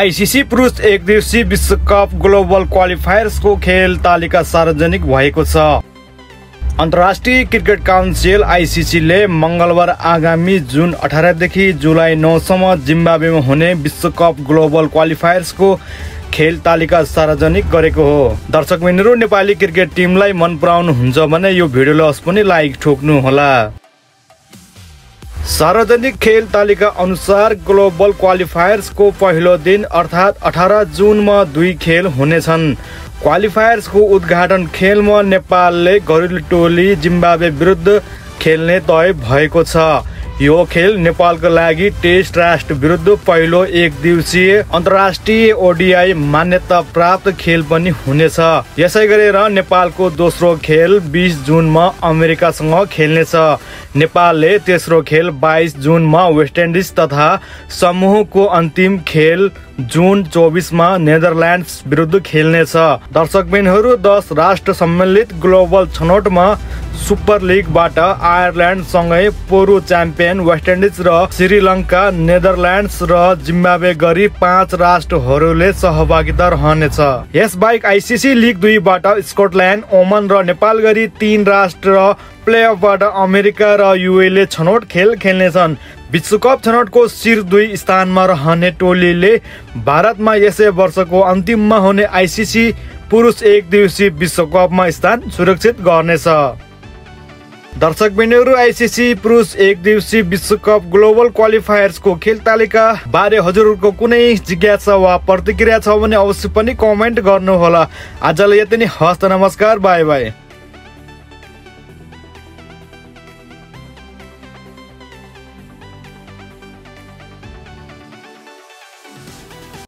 ICC पुरुष एक दिवसीय विश्वकप ग्लोबल क्वालिफायर्सको खेल तालिका सार्वजनिक भएको छ। अन्तर्राष्ट्रिय क्रिकेट काउन्सिल आइसिसीले मङ्गलबार आगामी जुन अठारदेखि जुलाई नौसम्म जिम्बावेमा हुने विश्वकप ग्लोबल क्वालिफायर्सको खेल तालिका सार्वजनिक गरेको हो। दर्शक मिनहरू नेपाली क्रिकेट टिमलाई मन पराउनुहुन्छ भने यो भिडियोलाई पनि लाइक ठोक्नुहोला। सार्वजनिक खेल तालिका अनुसार ग्लोबल क्वालिफायर्सको पहिलो दिन अर्थात् अठार जुनमा दुई खेल हुनेछन्। क्वालिफायर्सको उद्घाटन खेलमा नेपालले घरेलु टोली जिम्बावे विरुद्ध खेल्ने तय भएको छ। यो खेल नेपालको लागि टेस्ट राष्ट्र विरुद्ध पहिलो एक दिवसीय अन्तर्राष्ट्रिय ओडिआई मान्यता प्राप्त खेल पनि हुनेछ। यसै गरेर नेपालको दोस्रो खेल बिस जुनमा अमेरिकासँग खेल्नेछ। नेपालले तेस्रो खेल बाइस जुनमा वेस्ट इन्डिज तथा समूहको अन्तिम खेल जुन चौबिसमा नेदरल्यान्ड्स विरुद्ध खेल्नेछ। दर्शकबिनहरू दस राष्ट्र सम्मिलित ग्लोबल छनौटमा सुपर लिगबाट आयरल्यान्डसँगै पोरु च्याम्पियन वेस्ट इन्डिज र श्रीलङ्का नेदरल्यान्ड्स र जिम्बावे गरी पाँच राष्ट्रहरूले सहभागिता रहनेछ। यसबाहेक आइसिसी लिग दुईबाट स्कटल्यान्ड ओमन र नेपाल गरी तीन राष्ट्र र प्लेअफबाट अमेरिका र युएले छनौट खेल खेल्नेछन्। विश्वकप छनौटको शिर दुई स्थानमा रहने टोलीले भारतमा यसै वर्षको अन्तिममा हुने आइसिसी पुरुष एक दिवसीय विश्वकपमा स्थान सुरक्षित गर्नेछ। दर्शक बिन्दुहरू आइसिसी पुरुष एक दिवसीय विश्वकप ग्लोबल क्वालिफायर्सको खेल तालिका बारे हजुरहरूको कुनै जिज्ञासा वा प्रतिक्रिया छ भने अवश्य पनि कमेन्ट गर्नुहोला। आजलाई यति नै। हस्त नमस्कार बाई बाई